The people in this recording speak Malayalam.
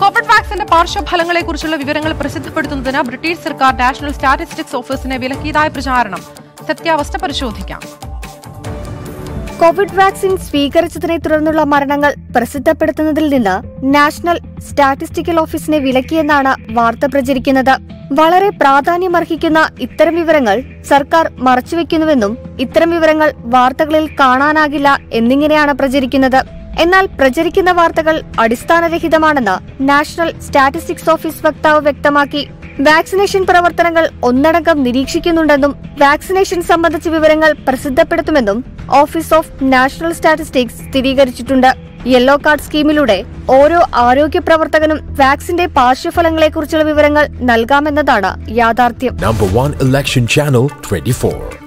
കോവിഡ് വാക്സിന്റെ പാർശ്വഫലങ്ങളെക്കുറിച്ചുള്ള വിവരങ്ങൾ പ്രസിദ്ധപ്പെടുത്തുന്നതിന് ബ്രിട്ടീഷ് സർക്കാർ നാഷണൽ സ്റ്റാറ്റിസ്റ്റിക്സ് ഓഫീസിനെ വിലക്കിയതായ പ്രചാരണം. സത്യാവസ്ഥ പരിശോധിക്കാം. കോവിഡ് വാക്സിൻ സ്വീകരിച്ചതിനെ തുടർന്നുള്ള മരണങ്ങൾ പ്രസിദ്ധപ്പെടുത്തുന്നതിൽ നിന്ന് നാഷണൽ സ്റ്റാറ്റിസ്റ്റിക്കൽ ഓഫീസിനെ വിലക്കിയെന്നാണ് വാർത്ത പ്രചരിക്കുന്നത്. വളരെ പ്രാധാന്യമർഹിക്കുന്ന ഇത്തരം വിവരങ്ങൾ സർക്കാർ മറച്ചുവെക്കുന്നുവെന്നും ഇത്തരം വിവരങ്ങൾ വാർത്തകളിൽ കാണാനാകില്ല എന്നിങ്ങനെയാണ് പ്രചരിക്കുന്നത്. എന്നാൽ പ്രചരിക്കുന്ന വാർത്തകൾ അടിസ്ഥാനരഹിതമാണെന്ന് നാഷണൽ സ്റ്റാറ്റിസ്റ്റിക്സ് ഓഫീസ് വക്താവ് വ്യക്തമാക്കി. വാക്സിനേഷൻ പ്രവർത്തനങ്ങൾ ഒന്നടങ്കം നിരീക്ഷിക്കുന്നുണ്ടെന്നും വാക്സിനേഷൻ സംബന്ധിച്ച വിവരങ്ങൾ പ്രസിദ്ധപ്പെടുത്തുമെന്നും ഓഫീസ് ഓഫ് നാഷണൽ സ്റ്റാറ്റിസ്റ്റിക്സ് സ്ഥിരീകരിച്ചിട്ടുണ്ട്. യെല്ലോ കാർഡ് സ്കീമിലൂടെ ഓരോ ആരോഗ്യ പ്രവർത്തകനും വാക്സിന്റെ പാർശ്വഫലങ്ങളെക്കുറിച്ചുള്ള വിവരങ്ങൾ നൽകാമെന്നതാണ് യാഥാർത്ഥ്യം. Number election channel channel 24.